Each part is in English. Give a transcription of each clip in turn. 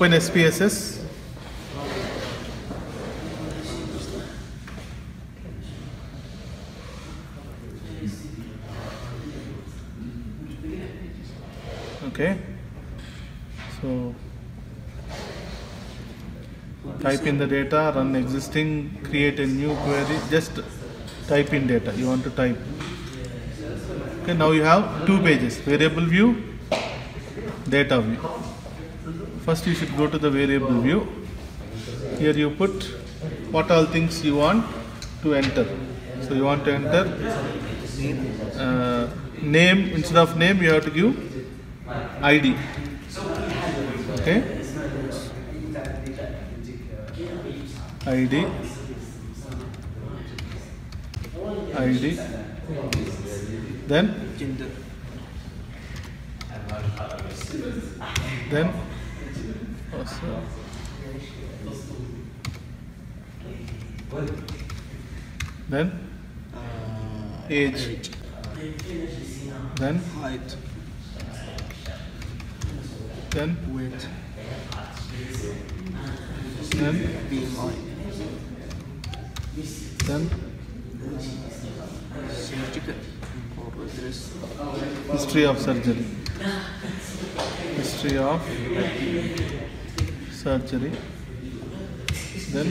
Open SPSS. Okay. So type in the data, run existing, create a new query. Just type in data. You want to type. Okay. Now you have two pages: variable view, data view. First, you should go to the variable view. Here you put what all things you want to enter. So you want to enter uh, name instead of name you have to give ID. Okay. ID. ID. Then then so- then? Uh, age. then? Height, then? Weight, then? BMI, then? Surgical. History of surgery. History of surgery then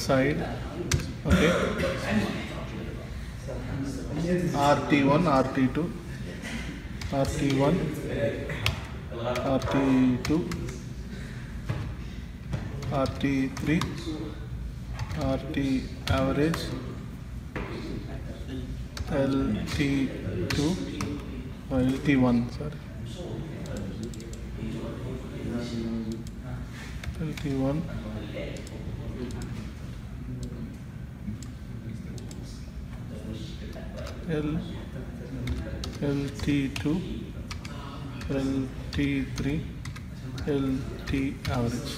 side okay rt1 rt2 rt1 rt2 rt3 rt average LT2 or LT1 sorry LT1 L LT2 LT3 LT average.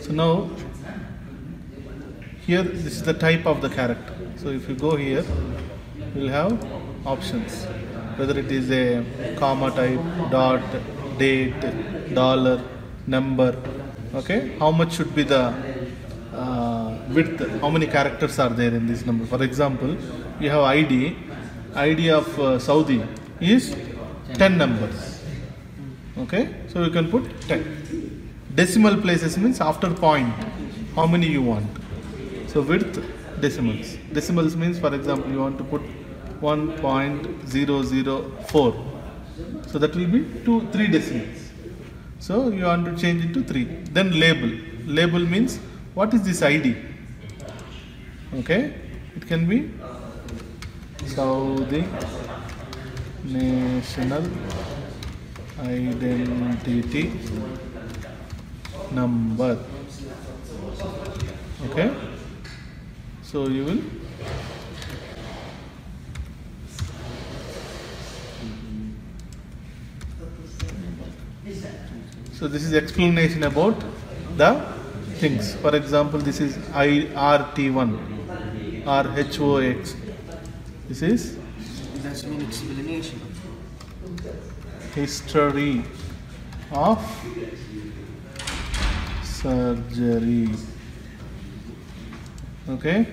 So now here this is the type of the character. So if you go here we'll have options. Whether it is a comma type dot date dollar number okay how much should be the uh, width? How many characters are there in this number? For example you have id id of uh, saudi is 10 numbers. Okay so you can put 10 decimal places means after point how many you want. So width decimals. Decimals means for example you want to put 1.004 so that will be two three decimals so you want to change it to 3 then label. Label means what is this id okay. It can be saudi national identity number. Okay. So you will so this is explanation about the things. For example this is IRT1 or HOX this is that's mean explanation. history of surgery. Okay?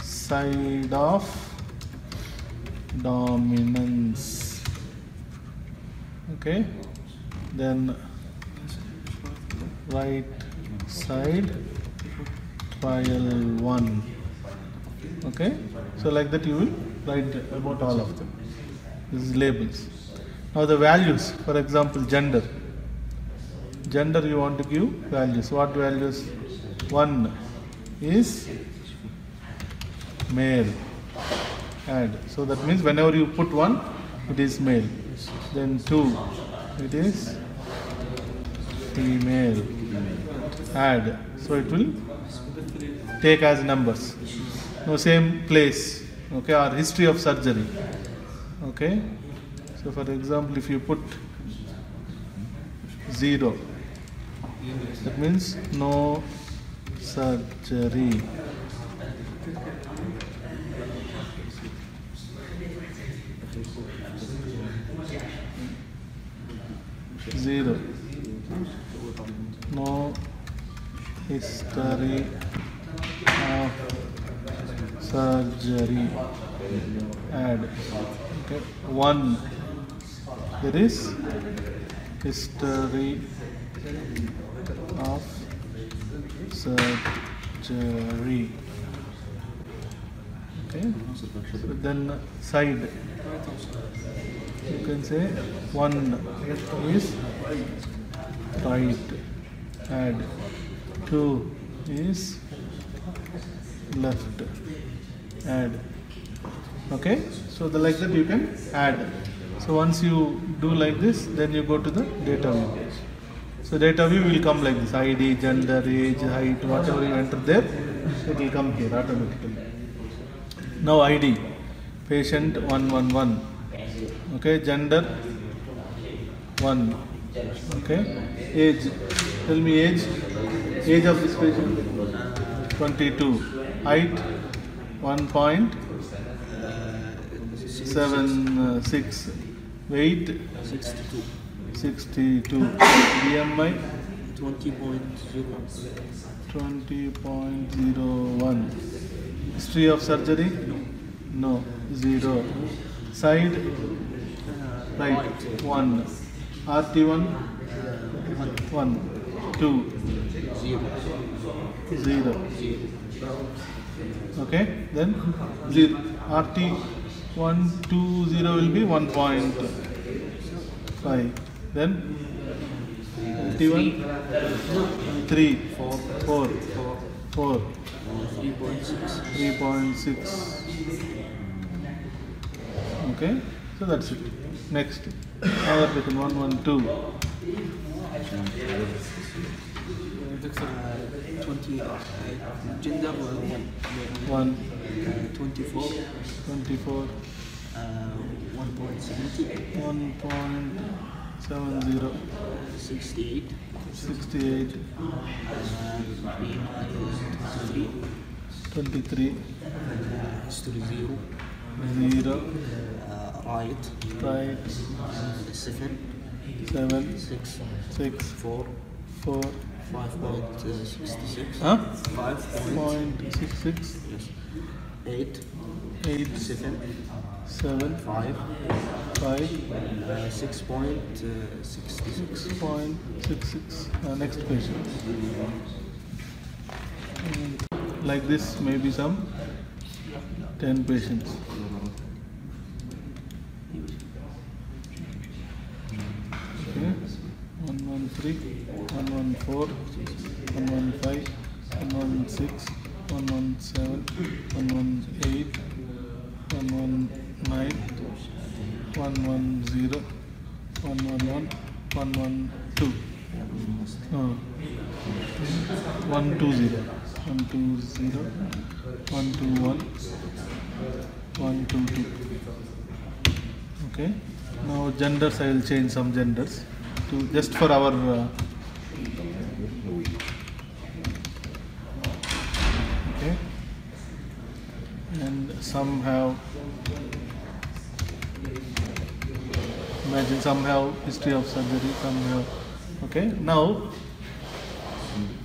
Side of dominance. Okay then right side trial 1 okay? So like that you will write about all of them. This is labels. Now the values for example gender. Gender you want to give values. What values? One is male. Add so that means whenever you put one it is male. Then two it is female. Add. So it will take as numbers. No same place. Okay or history of surgery. Okay? So for example if you put zero that means no surgery zero. No history of surgery. Add. Okay. One. There is history of surgery. Okay. Then side. You can say one is right. Add. Two is left. Add. Okay. So the like that you can add. So once you do like this, then you go to the data view. So data view will come like this: ID, gender, age, height, whatever you enter there, it will come here automatically. Now ID, patient 111. Okay, gender 1. Okay, age. Tell me age. Age of this patient 22. Height 1.76. Uh, Weight 62. 62. BMI 20.01. 20.01. History of surgery? No. Zero. Side? Right. One. RT1? One. Two. Zero. Okay. Then zero. RT1, 2, 0 will be 1.5. Then RT1? 3, 4, 4, 4, 3.6. 3.6. Okay, so that's it. Next, other pattern 1, 1, 2. Uh, 20. Uh, gender uh, 1. 1, Uh, 24. 24, Uh, 1.70. 1.70, 68. 68, Uh, BMI is 23. 23, History 0. 0, Uh, right. right, Uh, 7. 7, 6. 6, 4. 4, 5.66. huh? 5. 0.66, Yes. 8. 8, 7. 7, 5. 5, Uh, 6.66. 6.66. Uh, next patient. Mm, Like this, maybe some 10 patients. Okay. 113, 114, 115, 116, 117, 118, 119, 110, 111, 112. No. 120, 120, 121, 122. Okay. Now genders, I will change some genders to just for our. Uh, okay. And some have. Imagine some have history of surgery, some have. Okay. Now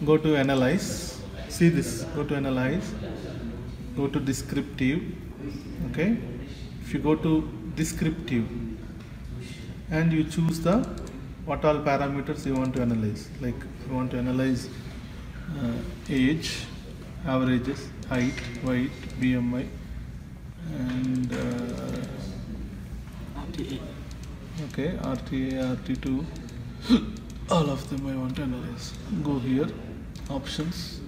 go to analyze. See this. Go to analyze. Go to descriptive. Okay. If you go to descriptive and you choose the what all parameters you want to analyze. Like you want to analyze uh, age averages height weight bmi and uh, RTA. okay rta rt2 all of them i want to analyze. Go here. Options.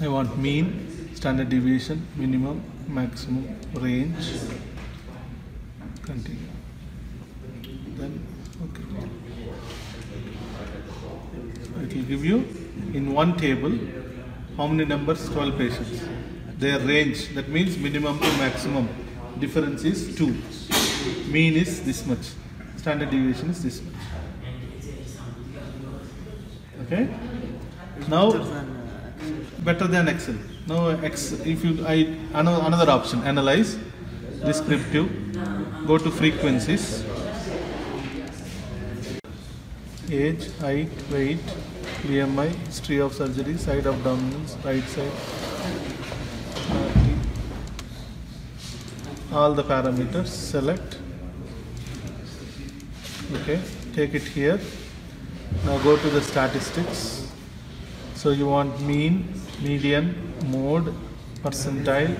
I want mean standard deviation minimum maximum range. Continue. Then okay. It will give you in one table how many numbers 12 patients. Their range that means minimum to maximum. Difference is 2 mean is this much. Standard deviation is this much. Okay? Now Better than Excel. now x if you i another option. Analyze descriptive. Go to frequencies age, height, weight, BMI, history of surgery, side of dominance, right side, all the parameters, select. Okay, take it here. Now go to the statistics. So you want mean, median, mode, percentile,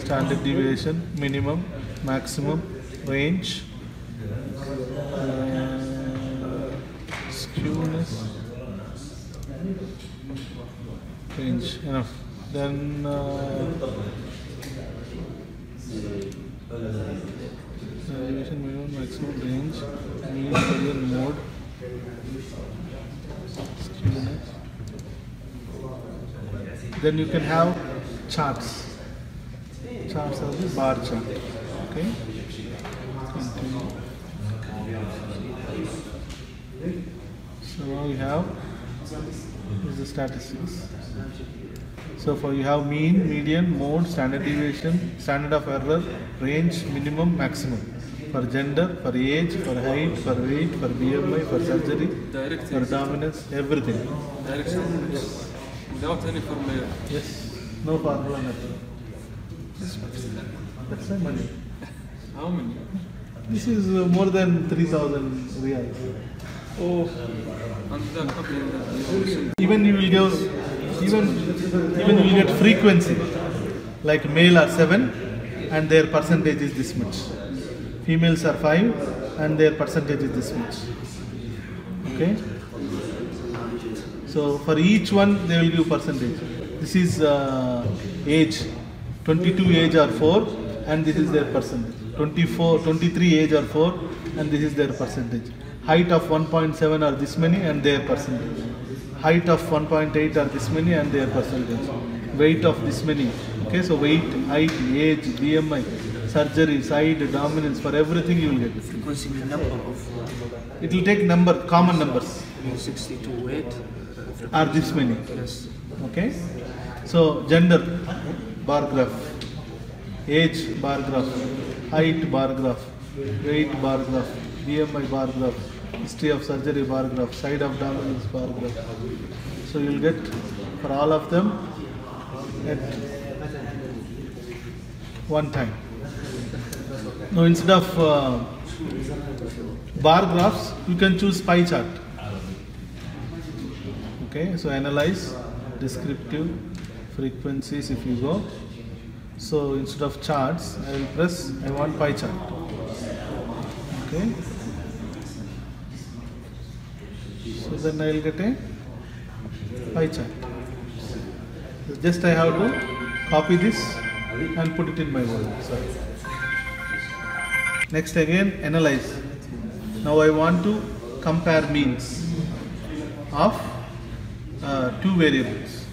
standard deviation, minimum, maximum, range, uh, skewness, range enough. Then uh, deviation, minimum, maximum, range, mean, median, mode. Then you can have charts. Charts are the bar chart. Okay. So now we have is the statistics. So for you have mean, median, mode, standard deviation, standard of error, range, minimum, maximum. For gender, for age, for height, for weight, for BMI, for surgery, Direct for dominance, everything. direct statements without any formula. Yes. No formula, nothing. That's the money. How many? This is uh, more than 3000 reals. Even you will give, even, even you will get frequency. Like male are 7 and their percentage is this much. Females are 5 and their percentage is this much. Okay? So for each one they will give percentage. This is uh, age, 22 age are 4 and this is their percentage. 24, 23 age are 4 and this is their percentage. Height of 1.7 are this many and their percentage. Height of 1.8 are this many and their percentage. Weight of this many. Okay, so weight, height, age, BMI, surgery, side, dominance, for everything you will get. Frequency number of It will take number, common numbers uh, 62 weight. are this many. Yes. Okay? So gender bar graph, age bar graph, height bar graph, weight bar graph, BMI bar graph, history of surgery bar graph, side of dominance bar graph. So you'll get for all of them at one time. Now instead of uh, bar graphs, you can choose pie chart. Okay, so analyze descriptive frequencies if you go. So instead of charts, I will press I want pie chart. Okay. So then I will get a pie chart. Just I have to copy this and put it in my word. Sorry. Next again analyze. Now I want to compare means of uh, two variables.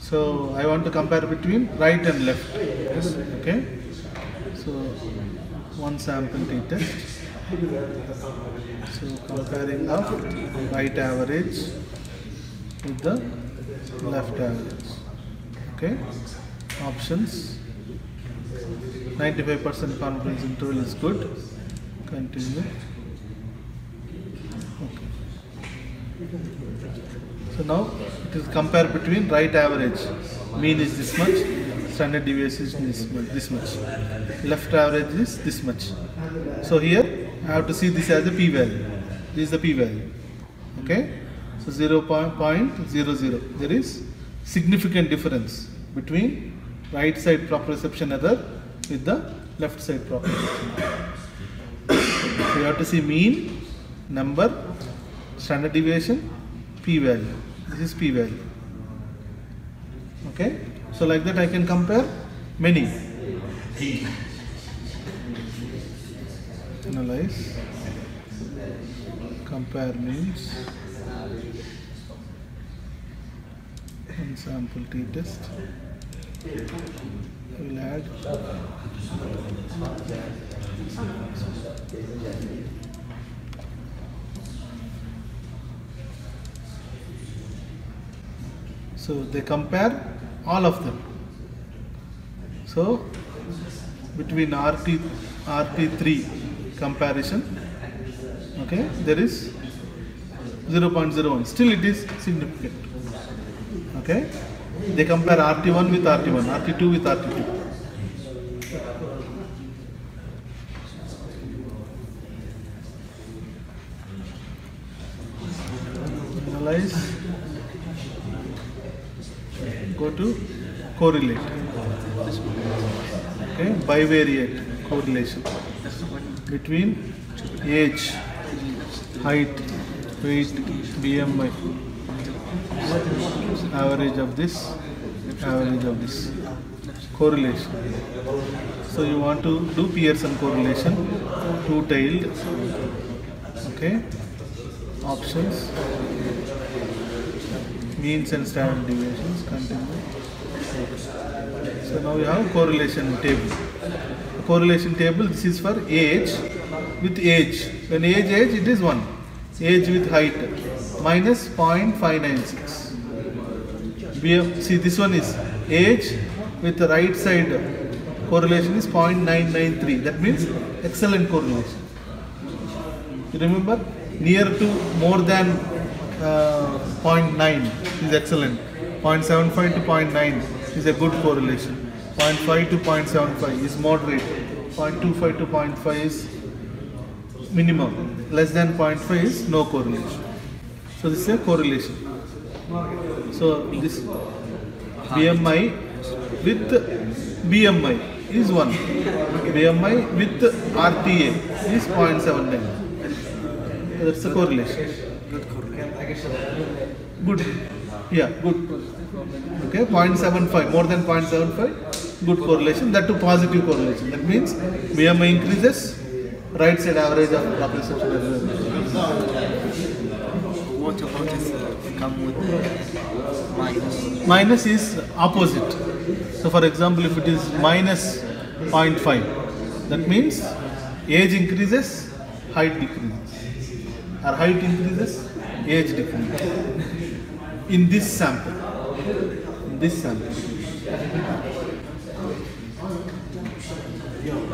So I want to compare between right and left. Yes. Okay. So one sample t test. So comparing the right average with the left average. Okay. Options. 95% confidence interval is good. Continue. Okay. So now it is compare between right average. Mean is this much, standard deviation is this much, this much. Left average is this much. So here I have to see this as a p-value. This is the p-value. Okay? So 0.00. There is significant difference between right side proprioception error with the left side proprioception. So you have to see mean, number, standard deviation, p-value. This is p-value. Okay? So like that I can compare many. Analyze. Compare means. And sample t-test. We'll add. So they compare all of them. So between RT RT3 comparison, okay, there is 0.01. Still it is significant. Okay? They compare RT1 with RT1, RT2 with RT2. Analyze. Go to correlate. Okay, bivariate correlation between age, height, weight, BMI, average of this, average of this correlation. So you want to do Pearson correlation, two-tailed. Okay, options, means and standard deviations. Continue. So now we have correlation table. Correlation table, this is for age with age. When age age, it is 1. Age with height minus 0.596. BF, see this one is age with the right side correlation is 0.993. That means excellent correlation. You remember? Near to more than uh, 0.9 is excellent. 0.75 to 0.9 is a good correlation. 0.5 to 0.75 is moderate. 0.25 to 0.5 is minimum. Less than 0.5 is no correlation. So this is a correlation. So this BMI with BMI is 1. BMI with RTA is 0.79. That's the correlation. Good. Yeah, good. Okay, 0.75, more than 0.75, good correlation. That to positive correlation. That means BMI increases, right side average of What about if uh, come with minus? Minus is opposite. So for example, if it is minus 0.5, that means age increases, height decreases. Or height increases, age decreases. In this sample. In this sample.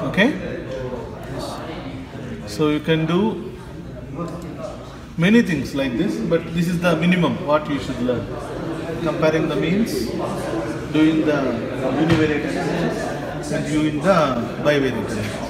Okay? So you can do many things like this, but this is the minimum what you should learn. Comparing the means, doing the univariate analysis, and doing the bivariate analysis.